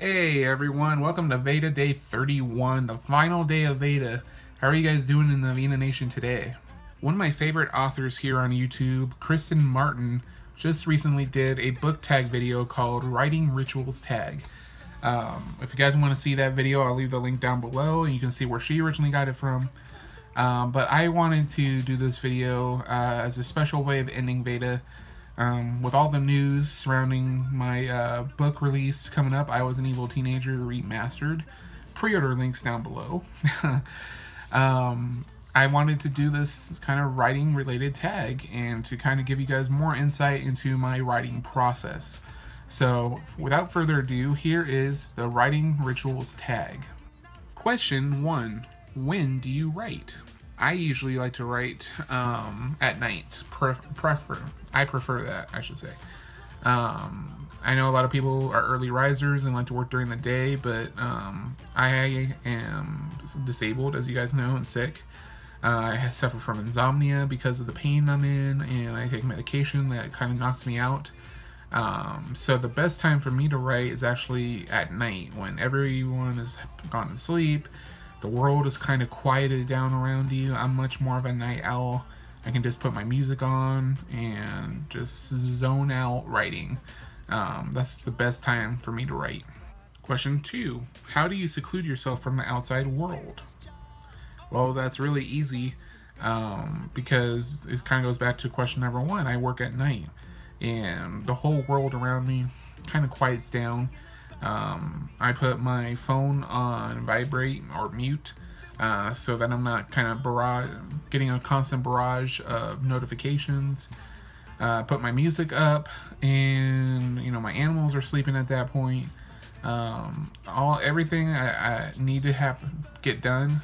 Hey everyone, welcome to Veda Day 31, the final day of Veda. How are you guys doing in the Avina Nation today? One of my favorite authors here on YouTube, Kristen Martin, just recently did a book tag video called Writing Rituals Tag. Um, if you guys want to see that video, I'll leave the link down below and you can see where she originally got it from. Um, but I wanted to do this video uh, as a special way of ending Veda. Um, with all the news surrounding my uh, book release coming up, I Was an Evil Teenager Remastered. Pre-order links down below. um, I wanted to do this kind of writing related tag and to kind of give you guys more insight into my writing process. So without further ado, here is the writing rituals tag. Question one, when do you write? I usually like to write um, at night. Pre prefer I prefer that, I should say. Um, I know a lot of people are early risers and like to work during the day, but um, I am disabled, as you guys know, and sick. Uh, I suffer from insomnia because of the pain I'm in, and I take medication that kind of knocks me out. Um, so the best time for me to write is actually at night when everyone has gone to sleep the world is kind of quieted down around you. I'm much more of a night owl. I can just put my music on and just zone out writing. Um, that's the best time for me to write. Question two, how do you seclude yourself from the outside world? Well, that's really easy um, because it kind of goes back to question number one. I work at night and the whole world around me kind of quiets down um, I put my phone on vibrate or mute uh, so that I'm not kind of barrage, getting a constant barrage of notifications. Uh, put my music up, and you know my animals are sleeping at that point. Um, all everything I, I, need to have get done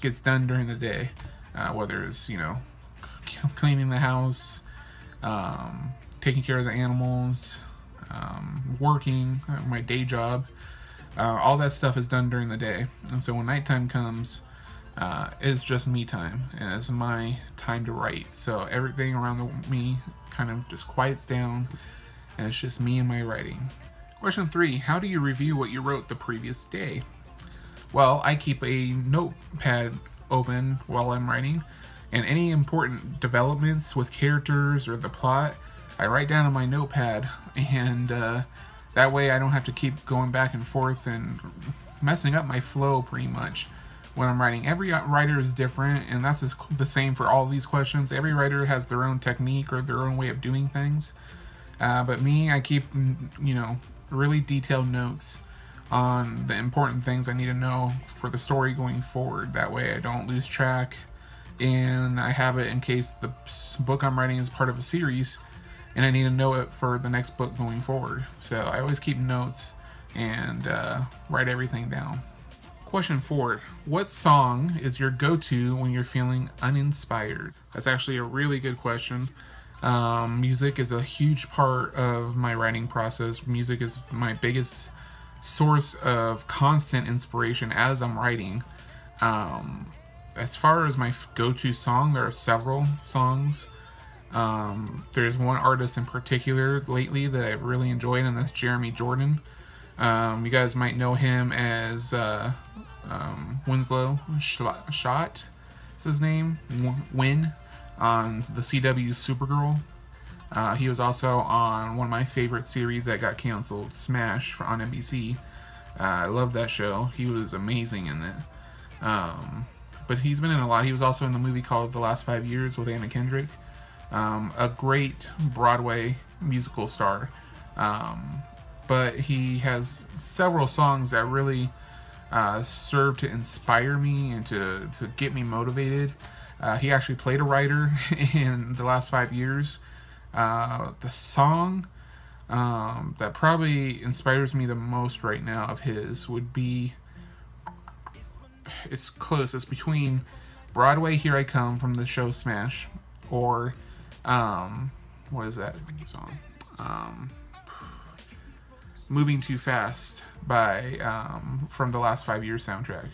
gets done during the day, uh, whether it's you know cleaning the house, um, taking care of the animals, um, working, uh, my day job. Uh, all that stuff is done during the day. And so when nighttime comes, uh, it's just me time and it's my time to write. So everything around the, me kind of just quiets down and it's just me and my writing. Question three, how do you review what you wrote the previous day? Well, I keep a notepad open while I'm writing and any important developments with characters or the plot, I write down on my notepad, and uh, that way I don't have to keep going back and forth and messing up my flow pretty much when I'm writing. Every writer is different, and that's the same for all these questions. Every writer has their own technique or their own way of doing things. Uh, but me, I keep, mm, you know, really detailed notes on the important things I need to know for the story going forward. That way I don't lose track and I have it in case the book I'm writing is part of a series and I need to know it for the next book going forward. So I always keep notes and uh, write everything down. Question four, what song is your go-to when you're feeling uninspired? That's actually a really good question. Um, music is a huge part of my writing process. Music is my biggest source of constant inspiration as I'm writing. Um, as far as my go-to song, there are several songs. Um, there's one artist in particular lately that I've really enjoyed, and that's Jeremy Jordan. Um, you guys might know him as uh, um, Winslow Schott. is his name, Win, on the CW Supergirl. Uh, he was also on one of my favorite series that got canceled, Smash, on NBC. Uh, I love that show. He was amazing in it. Um, but he's been in a lot. He was also in the movie called The Last Five Years with Anna Kendrick um, a great Broadway musical star. Um, but he has several songs that really uh, serve to inspire me and to, to get me motivated. Uh, he actually played a writer in the last five years. Uh, the song um, that probably inspires me the most right now of his would be it's close. It's between Broadway Here I Come from the show Smash or um, what is that song? Um, Moving Too Fast by um, from the last five years soundtrack.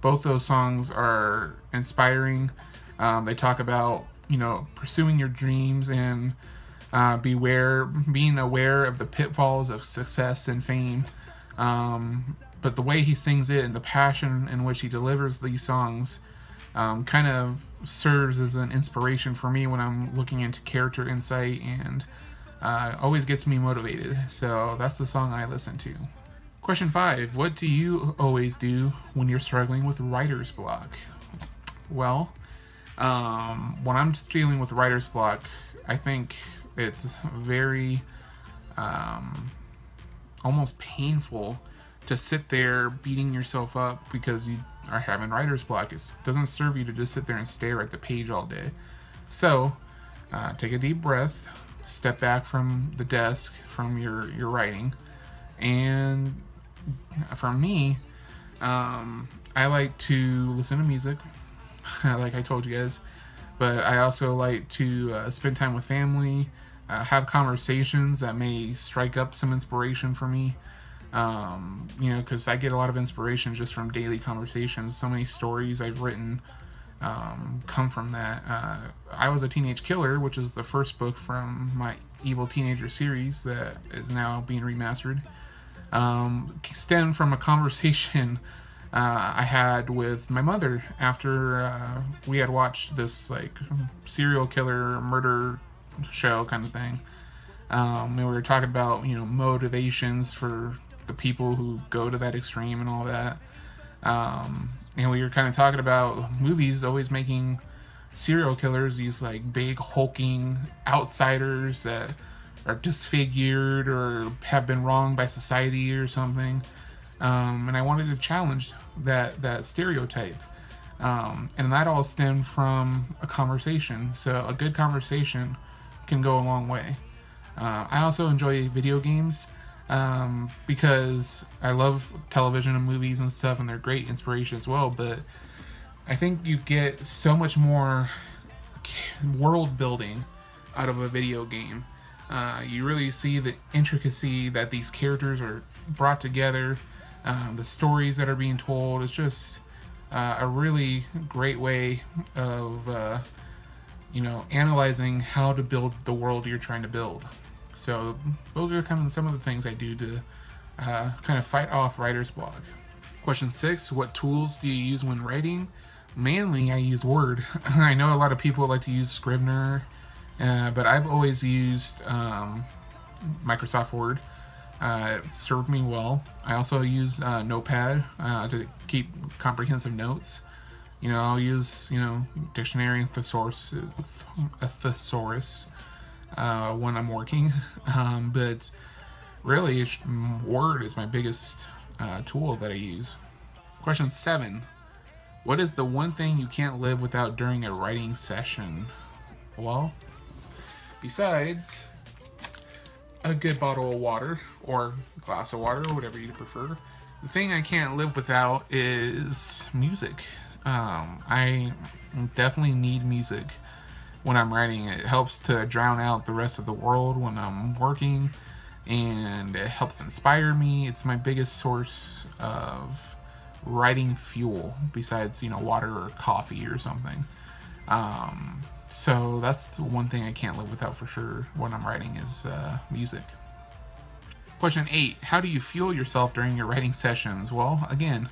Both those songs are inspiring. Um, they talk about you know pursuing your dreams and uh, beware being aware of the pitfalls of success and fame. Um, but the way he sings it and the passion in which he delivers these songs um, kind of serves as an inspiration for me when I'm looking into character insight and uh, always gets me motivated. So that's the song I listen to. Question five What do you always do when you're struggling with writer's block? Well, um, when I'm dealing with writer's block, I think it's very um, almost painful to sit there beating yourself up because you are having writer's block. It doesn't serve you to just sit there and stare at the page all day. So, uh, take a deep breath, step back from the desk, from your, your writing, and for me, um, I like to listen to music, like I told you guys, but I also like to uh, spend time with family, uh, have conversations that may strike up some inspiration for me. Um, you know, because I get a lot of inspiration just from daily conversations. So many stories I've written um, come from that. Uh, I was a teenage killer, which is the first book from my Evil Teenager series that is now being remastered. Um, stemmed from a conversation uh, I had with my mother after uh, we had watched this like serial killer murder show kind of thing. Um, and we were talking about you know motivations for the people who go to that extreme and all that. Um, and we were kind of talking about movies always making serial killers these like big hulking outsiders that are disfigured or have been wronged by society or something. Um, and I wanted to challenge that that stereotype. Um, and that all stemmed from a conversation. So a good conversation can go a long way. Uh, I also enjoy video games um, because I love television and movies and stuff, and they're great inspiration as well. But I think you get so much more world building out of a video game. Uh, you really see the intricacy that these characters are brought together, um, the stories that are being told. It's just uh, a really great way of, uh, you know, analyzing how to build the world you're trying to build. So those are kind of some of the things I do to uh, kind of fight off writer's block. Question six, what tools do you use when writing? Mainly I use Word. I know a lot of people like to use Scrivener, uh, but I've always used um, Microsoft Word. Uh, it served me well. I also use uh, Notepad uh, to keep comprehensive notes. You know, I'll use, you know, dictionary and thesaurus, a thesaurus uh, when I'm working. Um, but really, Word is my biggest uh, tool that I use. Question seven What is the one thing you can't live without during a writing session? Well, besides a good bottle of water or glass of water whatever you prefer, the thing I can't live without is music. Um, I definitely need music when I'm writing. It helps to drown out the rest of the world when I'm working and it helps inspire me. It's my biggest source of writing fuel besides, you know, water or coffee or something. Um, so that's the one thing I can't live without for sure when I'm writing is uh, music. Question eight How do you fuel yourself during your writing sessions? Well, again,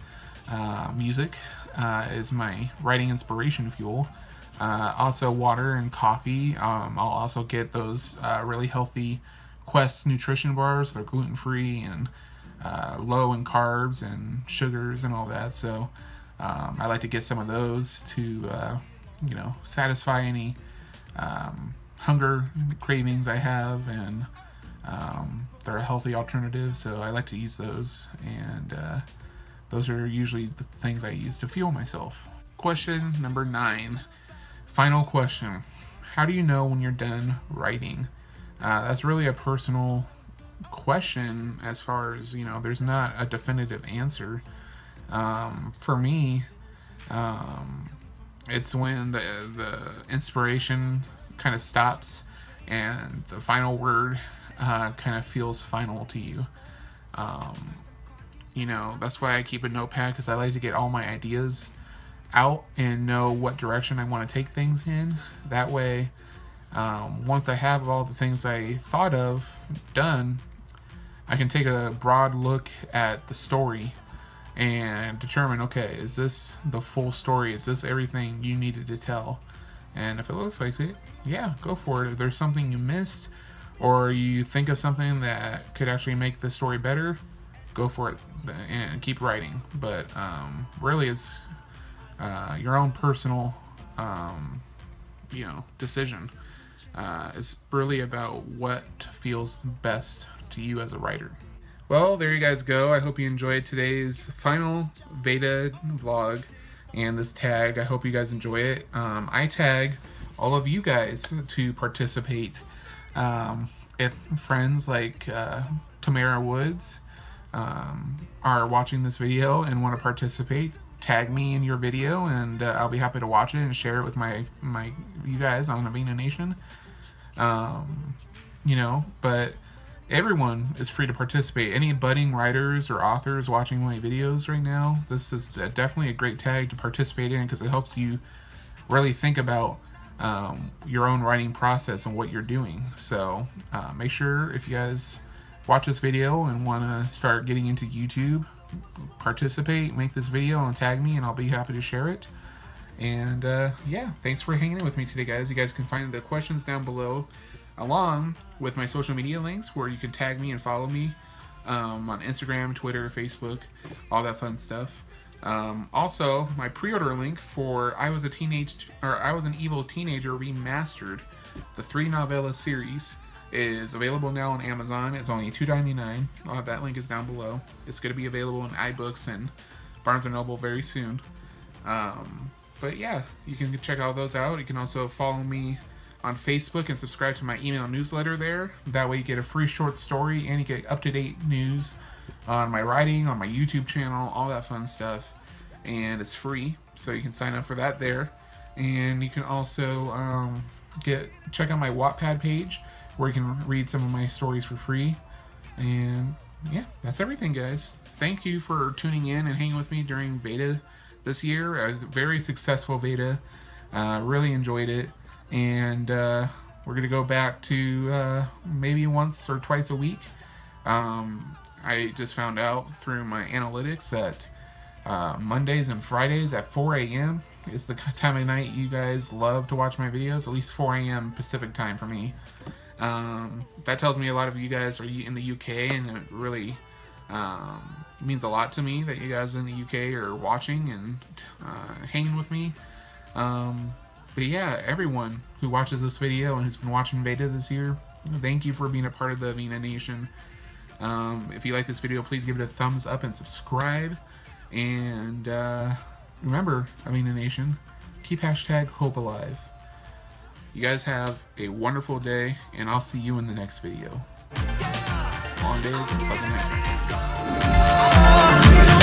uh, music uh, is my writing inspiration fuel. Uh, also, water and coffee. Um, I'll also get those uh, really healthy Quest nutrition bars. They're gluten free and uh, low in carbs and sugars and all that. So um, I like to get some of those to, uh, you know, satisfy any um, hunger cravings I have, and um, they're a healthy alternative. So I like to use those, and uh, those are usually the things I use to fuel myself. Question number nine Final question How do you know when you're done writing? Uh, that's really a personal question as far as, you know, there's not a definitive answer. Um, for me, um, it's when the, the inspiration kind of stops and the final word uh, kind of feels final to you. Um, you know, that's why I keep a notepad because I like to get all my ideas out and know what direction I want to take things in. That way, um, once I have all the things I thought of done, I can take a broad look at the story and determine okay, is this the full story? Is this everything you needed to tell? And if it looks like it, yeah, go for it. If there's something you missed or you think of something that could actually make the story better, go for it and keep writing. But um, really, it's uh, your own personal, um, you know, decision. Uh, it's really about what feels best to you as a writer. Well, there you guys go. I hope you enjoyed today's final Veda vlog and this tag. I hope you guys enjoy it. Um, I tag all of you guys to participate. Um, if friends like uh, Tamara Woods um, are watching this video and want to participate, tag me in your video and uh, I'll be happy to watch it and share it with my my you guys on Avina Nation. Um, you know, but everyone is free to participate. Any budding writers or authors watching my videos right now, this is definitely a great tag to participate in because it helps you really think about um, your own writing process and what you're doing. So uh, make sure if you guys watch this video and want to start getting into YouTube, participate, make this video and tag me and I'll be happy to share it. And uh, yeah, thanks for hanging in with me today, guys. You guys can find the questions down below along with my social media links where you can tag me and follow me um, on Instagram, Twitter, Facebook, all that fun stuff. Um, also, my pre-order link for I Was a Teenage or I Was an Evil Teenager Remastered, the three novella series, is available now on Amazon. It's only $2.99. Uh, that link is down below. It's going to be available in iBooks and Barnes & Noble very soon. Um, but yeah, you can check all those out. You can also follow me on Facebook and subscribe to my email newsletter there. That way you get a free short story and you get up-to-date news on my writing, on my YouTube channel, all that fun stuff. And it's free, so you can sign up for that there. And you can also um, get check out my Wattpad page where you can read some of my stories for free. And yeah, that's everything, guys. Thank you for tuning in and hanging with me during Veda this year. A very successful Veda. Uh, really enjoyed it and uh, we're gonna go back to uh, maybe once or twice a week. Um, I just found out through my analytics that uh, Mondays and Fridays at 4 a.m. is the time of night you guys love to watch my videos. At least 4 a.m. Pacific time for me. Um, that tells me a lot of you guys are in the UK, and it really um, means a lot to me that you guys in the UK are watching and uh, hanging with me. Um, but yeah, everyone who watches this video and who's been watching Veda this year, thank you for being a part of the Avina Nation. Um, if you like this video, please give it a thumbs up and subscribe. And uh, remember, Avina Nation, keep hashtag hope alive. You guys have a wonderful day, and I'll see you in the next video. Long days and pleasant.